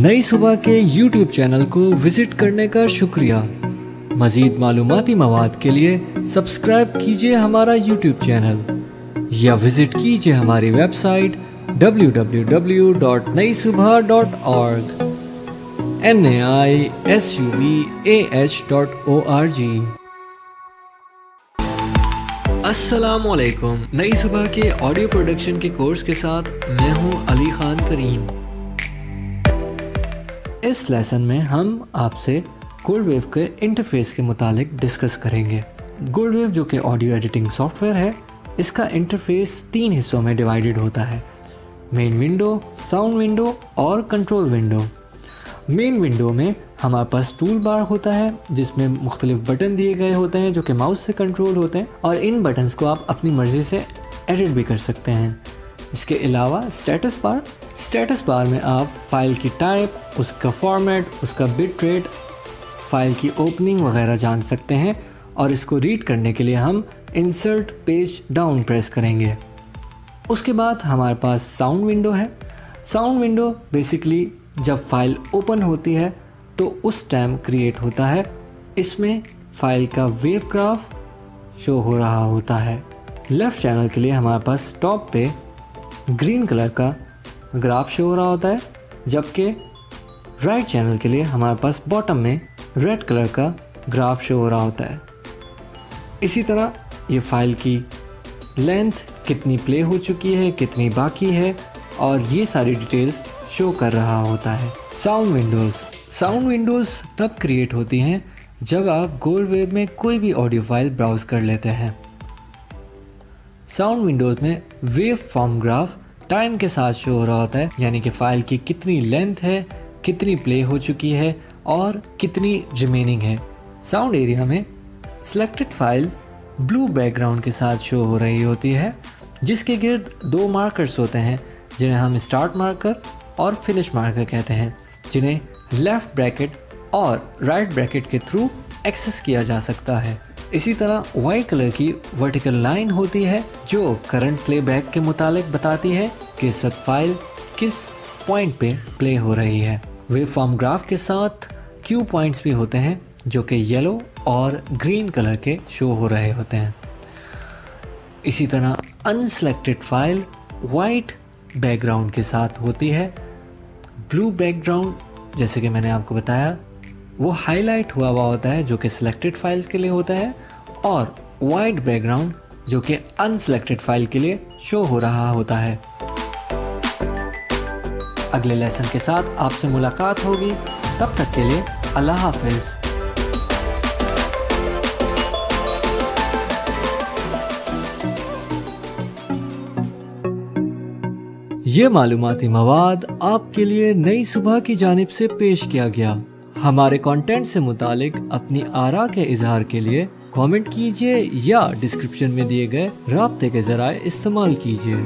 नई सुबह के YouTube चैनल को विज़िट करने का शुक्रिया। मजीद मालूमती मवाद के लिए सब्सक्राइब कीजिए हमारा YouTube चैनल, या विज़िट कीजिए हमारी website www.naisubha.org n a i s u b a h dot o r g असलकुम नई सुबह के ऑडियो प्रोडक्शन के कोर्स के साथ मैं हूँ अली खान करीम इस लेसन में हम आपसे गोल्ड वेव के इंटरफेस के मुतालिक डिस्कस करेंगे। गोल्ड वेव जो कि ऑडियो एडिटिंग सॉफ्टवेयर है, इसका इंटरफेस तीन हिस्सों में डिवाइडेड होता है। मेन विंडो साउंड विंडो और कंट्रोल विंडो मेन विंडो में हमारे पास टूल बार होता है, जिसमें मुख्तलिफ़ बटन दिए गए होते हैं, जो कि माउस से कंट्रोल होते हैं, और इन बटन्स को आप अपनी मर्ज़ी से एडिट भी कर सकते हैं। इसके अलावा स्टेटस बार स्टेटस बार में आप फ़ाइल की टाइप उसका फॉर्मेट उसका बिट रेट फ़ाइल की ओपनिंग वगैरह जान सकते हैं और इसको रीड करने के लिए हम इंसर्ट पेज डाउन प्रेस करेंगे। उसके बाद हमारे पास साउंड विंडो है। साउंड विंडो बेसिकली जब फ़ाइल ओपन होती है तो उस टाइम क्रिएट होता है। इसमें फ़ाइल का वेव ग्राफ शो हो रहा होता है। लेफ़्ट चैनल के लिए हमारे पास टॉप पे ग्रीन कलर का ग्राफ शो हो रहा होता है, जबकि राइट चैनल के लिए हमारे पास बॉटम में रेड कलर का ग्राफ शो हो रहा होता है। इसी तरह ये फ़ाइल की लेंथ कितनी प्ले हो चुकी है, कितनी बाकी है, और ये सारी डिटेल्स शो कर रहा होता है। साउंड विंडोज़ साउंड विंडोज़ तब क्रिएट होती हैं जब आप गोल्ड वेब में कोई भी ऑडियो फ़ाइल ब्राउज कर लेते हैं। साउंड विंडोज़ में वेव फॉर्म ग्राफ टाइम के साथ शो हो रहा होता है, यानी कि फ़ाइल की कितनी लेंथ है, कितनी प्ले हो चुकी है और कितनी रिमेनिंग है। साउंड एरिया में सिलेक्टेड फ़ाइल ब्लू बैकग्राउंड के साथ शो हो रही होती है, जिसके गिर्द दो मार्कर्स होते हैं, जिन्हें हम स्टार्ट मार्कर और फिनिश मार्कर कहते हैं, जिन्हें लेफ़्ट ब्रैकेट और राइट right ब्रैकेट के थ्रू एक्सेस किया जा सकता है। इसी तरह वाइट कलर की वर्टिकल लाइन होती है, जो करंट प्लेबैक के मुतालिक बताती है कि वक्त फ़ाइल किस पॉइंट पे प्ले हो रही है। वे फॉर्म ग्राफ के साथ क्यू पॉइंट्स भी होते हैं, जो कि येलो और ग्रीन कलर के शो हो रहे होते हैं। इसी तरह अनसेलेक्टेड फ़ाइल वाइट बैकग्राउंड के साथ होती है। ब्लू बैकग्राउंड जैसे कि मैंने आपको बताया वो हाईलाइट हुआ हुआ होता है जो कि सिलेक्टेड फाइल्स के लिए होता है और वाइट बैकग्राउंड जो कि अनसेलेक्टेड फ़ाइल के लिए शो हो रहा होता है। अगले लेसन के साथ आपसे मुलाकात होगी। तब तक के लिए अल्लाह हाफिज़। ये मालूमती मवाद आपके लिए नई सुबह की जानब से पेश किया गया। हमारे कंटेंट से मुतालिक अपनी आरा के इजहार के लिए कमेंट कीजिए या डिस्क्रिप्शन में दिए गए रबते के जराए इस्तेमाल कीजिए।